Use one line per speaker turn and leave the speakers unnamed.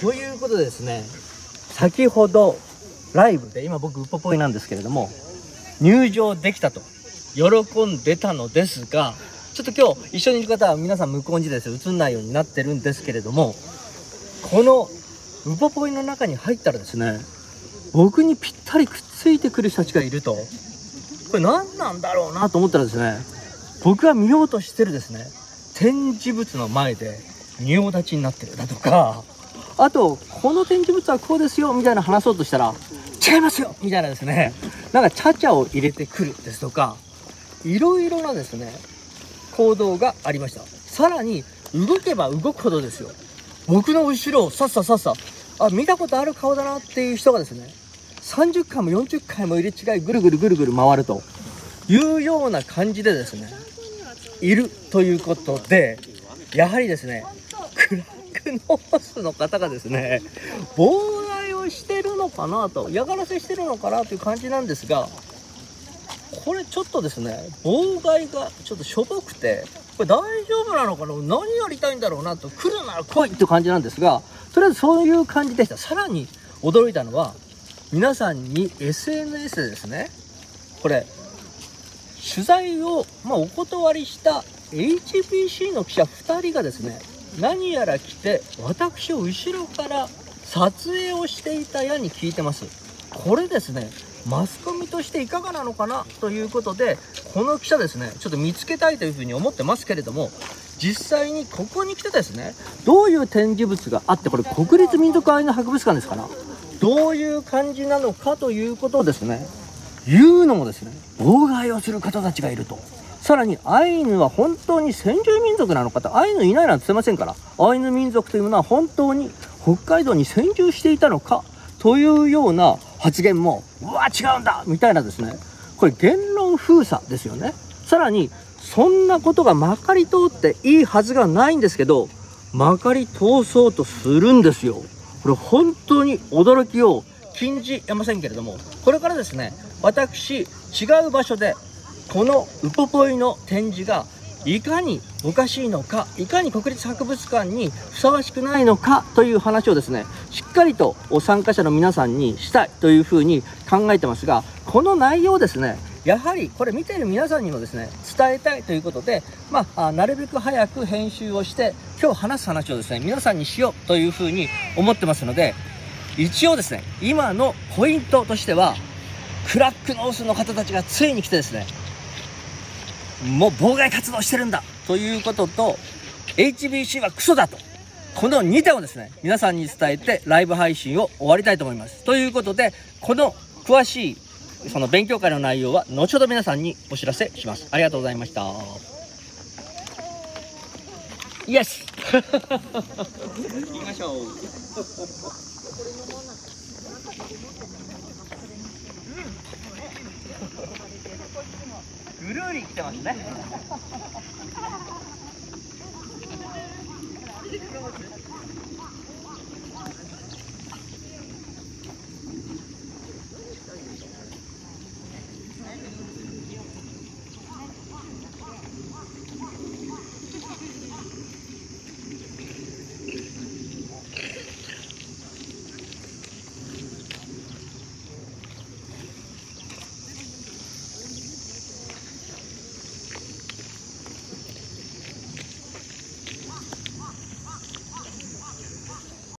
ということでですね、先ほどライブで、今僕ウポポイなんですけれども、入場できたと。喜んでたのですが、ちょっと今日一緒にいる方は皆さん向こうにです映んないようになってるんですけれども、このウポポイの中に入ったらですね、僕にぴったりくっついてくる人たちがいると、これ何なんだろうなと思ったらですね、僕が見ようとしてるですね、展示物の前で仁王立ちになってるだとか、あと、この展示物はこうですよ、みたいな話そうとしたら、違いますよみたいなですね、なんかちゃちゃを入れてくるですとか、いろいろなですね、行動がありました。さらに、動けば動くほどですよ。僕の後ろをさっささっさ、あ、見たことある顔だなっていう人がですね、30回も40回も入れ違いぐるぐるぐるぐる回るというような感じでですね、いるということで、やはりですね、ノースの方がですね、妨害をしてるのかなと、嫌がらせしてるのかなという感じなんですが、これちょっとですね、妨害がちょっとしょぼくて、これ大丈夫なのかな何やりたいんだろうなと、来るなら来いって感じなんですが、とりあえずそういう感じでした。さらに驚いたのは、皆さんに SNS でですね、これ、取材を、まあ、お断りした HBC の記者2人がですね、何やら来て、私を後ろから撮影をしていたやに聞いてます。これですね、マスコミとしていかがなのかなということで、この記者ですね、ちょっと見つけたいというふうに思ってますけれども、実際にここに来てですね、どういう展示物があって、これ国立民族アイヌ博物館ですから、どういう感じなのかということをですね、言うのもですね、妨害をする方たちがいると。さらにアイヌは本当に先住民族なのかと、アイヌいないなんて言ってませんから、アイヌ民族というものは本当に北海道に先住していたのかというような発言も、うわ、違うんだみたいなですね、これ言論封鎖ですよね。さらに、そんなことがまかり通っていいはずがないんですけど、まかり通そうとするんですよ。これ本当に驚きを禁じえませんけれども、これからですね、私、違う場所で、このウポポイの展示がいかにおかしいのか、いかに国立博物館にふさわしくないのかという話をですね、しっかりと参加者の皆さんにしたいというふうに考えてますが、この内容ですね、やはりこれ見ている皆さんにもですね、伝えたいということで、まあ、なるべく早く編集をして、今日話す話をですね、皆さんにしようというふうに思ってますので、一応ですね、今のポイントとしては、クラックノースの方たちがついに来てですね、もう妨害活動してるんだということと、HBC はクソだと。この2点をですね、皆さんに伝えてライブ配信を終わりたいと思います。ということで、この詳しいその勉強会の内容は後ほど皆さんにお知らせします。ありがとうございました。イエス行きましょう。ブルーに来てますね。